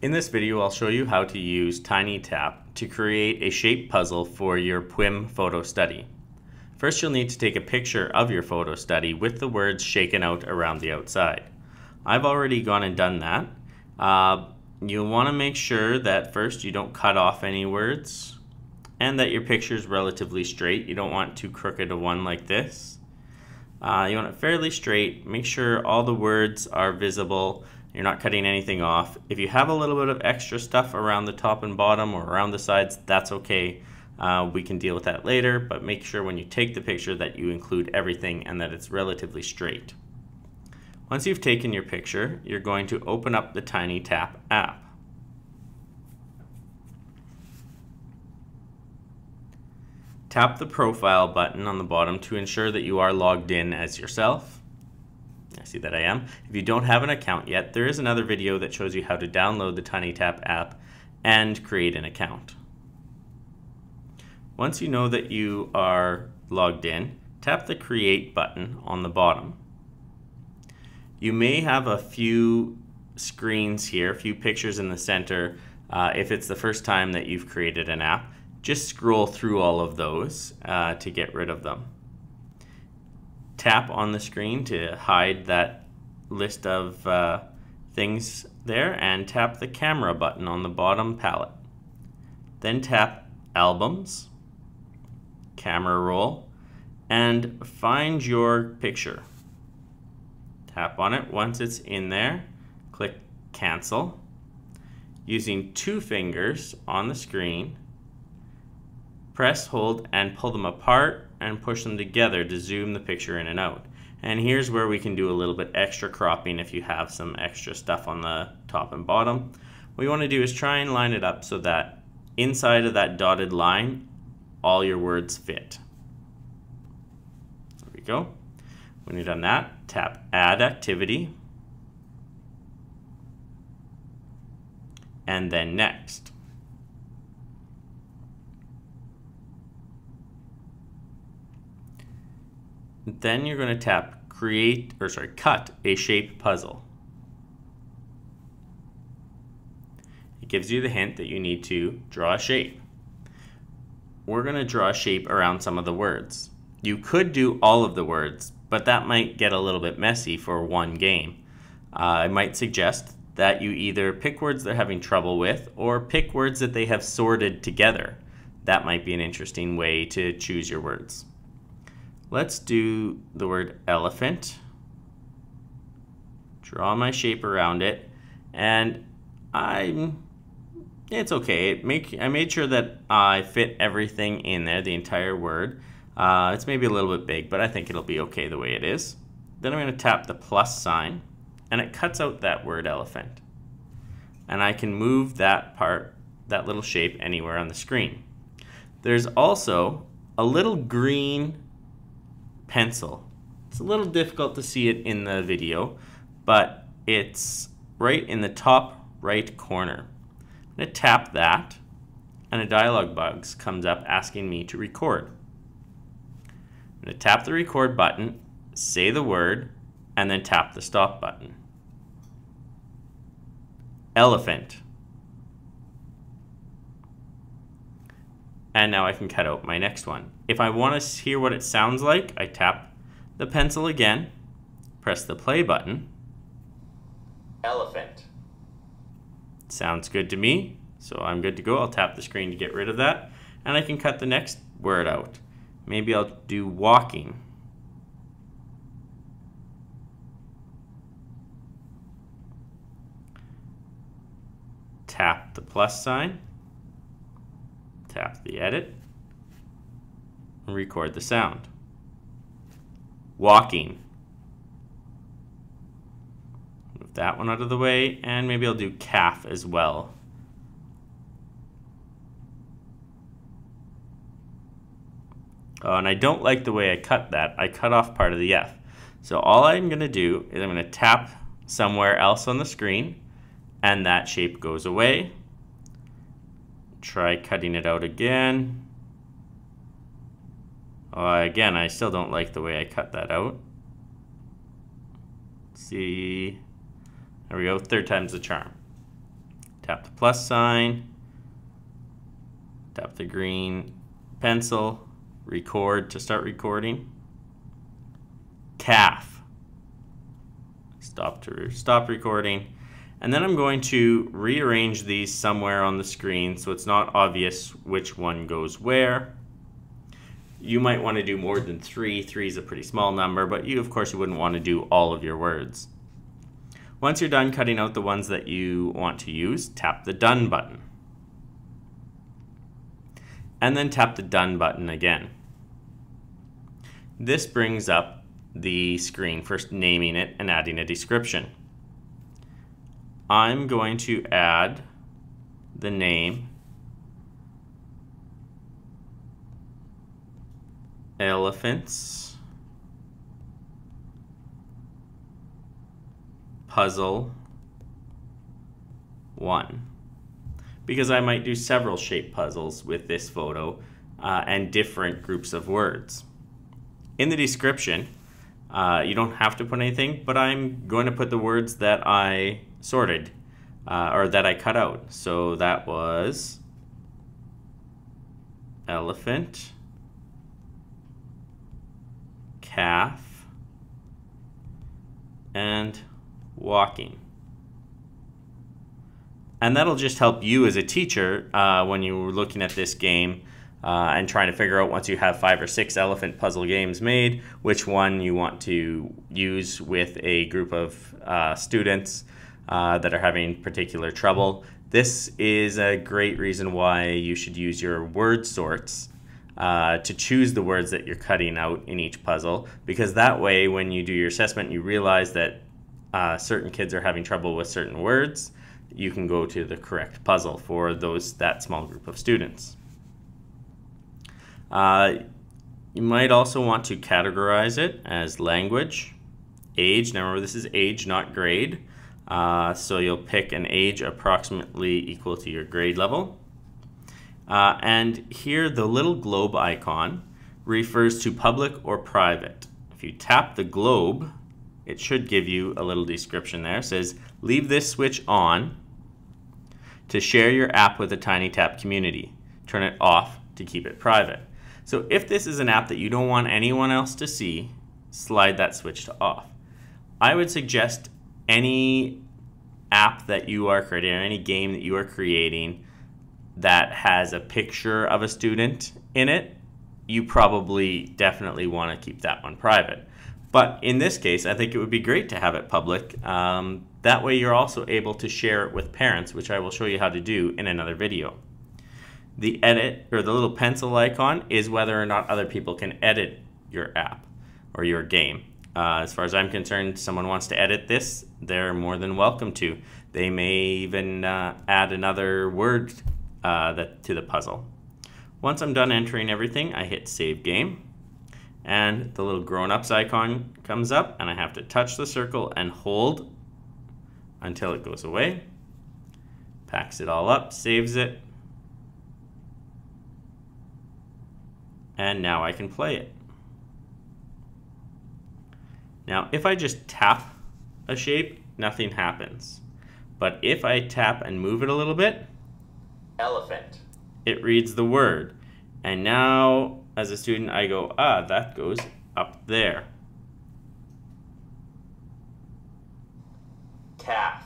In this video, I'll show you how to use TinyTap to create a shape puzzle for your PWIM photo study. First, you'll need to take a picture of your photo study with the words shaken out around the outside. I've already gone and done that. Uh, you'll want to make sure that first you don't cut off any words and that your picture is relatively straight. You don't want too crooked a one like this. Uh, you want it fairly straight. Make sure all the words are visible you're not cutting anything off. If you have a little bit of extra stuff around the top and bottom or around the sides, that's okay. Uh, we can deal with that later, but make sure when you take the picture that you include everything and that it's relatively straight. Once you've taken your picture, you're going to open up the TinyTap app. Tap the profile button on the bottom to ensure that you are logged in as yourself. See that I am. If you don't have an account yet, there is another video that shows you how to download the TinyTap app and create an account. Once you know that you are logged in, tap the Create button on the bottom. You may have a few screens here, a few pictures in the center. Uh, if it's the first time that you've created an app, just scroll through all of those uh, to get rid of them tap on the screen to hide that list of uh, things there and tap the camera button on the bottom palette. Then tap Albums, Camera Roll, and find your picture. Tap on it. Once it's in there, click Cancel. Using two fingers on the screen, press, hold, and pull them apart and push them together to zoom the picture in and out. And here's where we can do a little bit extra cropping if you have some extra stuff on the top and bottom. What you want to do is try and line it up so that inside of that dotted line, all your words fit. There we go. When you're done that, tap Add Activity, and then Next. Then you're going to tap create, or sorry, cut a shape puzzle. It gives you the hint that you need to draw a shape. We're going to draw a shape around some of the words. You could do all of the words, but that might get a little bit messy for one game. Uh, I might suggest that you either pick words they're having trouble with or pick words that they have sorted together. That might be an interesting way to choose your words. Let's do the word elephant. Draw my shape around it. And I'm, it's okay. It make, I made sure that I fit everything in there, the entire word. Uh, it's maybe a little bit big, but I think it'll be okay the way it is. Then I'm going to tap the plus sign, and it cuts out that word elephant. And I can move that part, that little shape, anywhere on the screen. There's also a little green pencil. It's a little difficult to see it in the video, but it's right in the top right corner. I'm going to tap that, and a dialog box comes up asking me to record. I'm going to tap the record button, say the word, and then tap the stop button. Elephant. And now I can cut out my next one. If I want to hear what it sounds like, I tap the pencil again, press the play button. Elephant. Sounds good to me, so I'm good to go. I'll tap the screen to get rid of that, and I can cut the next word out. Maybe I'll do walking. Tap the plus sign, the edit, and record the sound. Walking. Move that one out of the way, and maybe I'll do calf as well. Oh, and I don't like the way I cut that. I cut off part of the F. So all I'm going to do is I'm going to tap somewhere else on the screen, and that shape goes away. Try cutting it out again. Uh, again, I still don't like the way I cut that out. Let's see, there we go, third time's the charm. tap the plus sign, tap the green pencil, record to start recording, calf, stop to stop recording, and then I'm going to rearrange these somewhere on the screen so it's not obvious which one goes where. You might want to do more than three. Three is a pretty small number, but you, of course, you wouldn't want to do all of your words. Once you're done cutting out the ones that you want to use, tap the Done button. And then tap the Done button again. This brings up the screen for naming it and adding a description. I'm going to add the name elephants puzzle one because I might do several shape puzzles with this photo uh, and different groups of words. In the description, uh, you don't have to put anything, but I'm going to put the words that I sorted uh, or that I cut out. So that was elephant, calf, and walking. And that'll just help you as a teacher uh, when you're looking at this game uh, and trying to figure out once you have five or six elephant puzzle games made, which one you want to use with a group of uh, students uh, that are having particular trouble. This is a great reason why you should use your word sorts uh, to choose the words that you're cutting out in each puzzle, because that way, when you do your assessment, you realize that uh, certain kids are having trouble with certain words. You can go to the correct puzzle for those that small group of students. Uh, you might also want to categorize it as language, age. Now remember, this is age, not grade. Uh, so you'll pick an age approximately equal to your grade level. Uh, and here, the little globe icon refers to public or private. If you tap the globe, it should give you a little description there. It says, leave this switch on to share your app with the TinyTap community. Turn it off to keep it private. So if this is an app that you don't want anyone else to see, slide that switch to off. I would suggest any app that you are creating or any game that you are creating that has a picture of a student in it, you probably definitely want to keep that one private. But in this case, I think it would be great to have it public. Um, that way you're also able to share it with parents, which I will show you how to do in another video. The edit, or the little pencil icon, is whether or not other people can edit your app or your game. Uh, as far as I'm concerned, someone wants to edit this, they're more than welcome to. They may even uh, add another word uh, that, to the puzzle. Once I'm done entering everything, I hit Save Game. And the little grown-ups icon comes up, and I have to touch the circle and hold until it goes away. Packs it all up, saves it. And now I can play it. Now, if I just tap a shape, nothing happens. But if I tap and move it a little bit, elephant, it reads the word. And now, as a student, I go, ah, that goes up there. calf,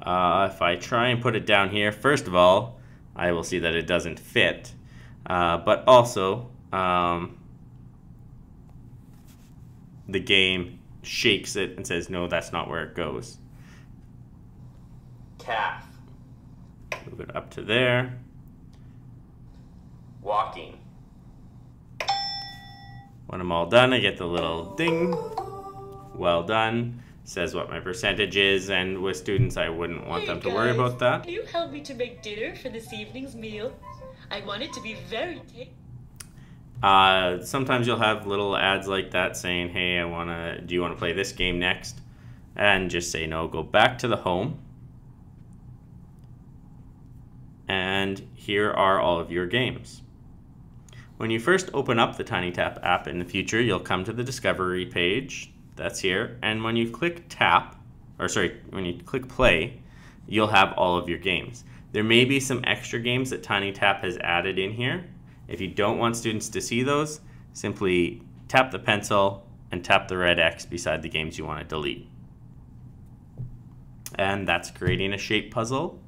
Uh, if I try and put it down here, first of all, I will see that it doesn't fit. Uh, but also, um, the game shakes it and says, no, that's not where it goes. calf, Move it up to there. walking, When I'm all done, I get the little ding. Well done. Says what my percentage is, and with students, I wouldn't want Hey, them to worry about that. Can you help me to make dinner for this evening's meal? I want it to be very. Uh, sometimes you'll have little ads like that saying, "Hey, I wanna. Do you want to play this game next?" And just say no. Go back to the home, and here are all of your games. When you first open up the TinyTap app in the future, you'll come to the Discovery page. That's here, and when you click Tap, or sorry, when you click Play, you'll have all of your games. There may be some extra games that TinyTap has added in here. If you don't want students to see those, simply tap the pencil and tap the red X beside the games you want to delete. And that's creating a shape puzzle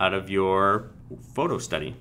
out of your photo study.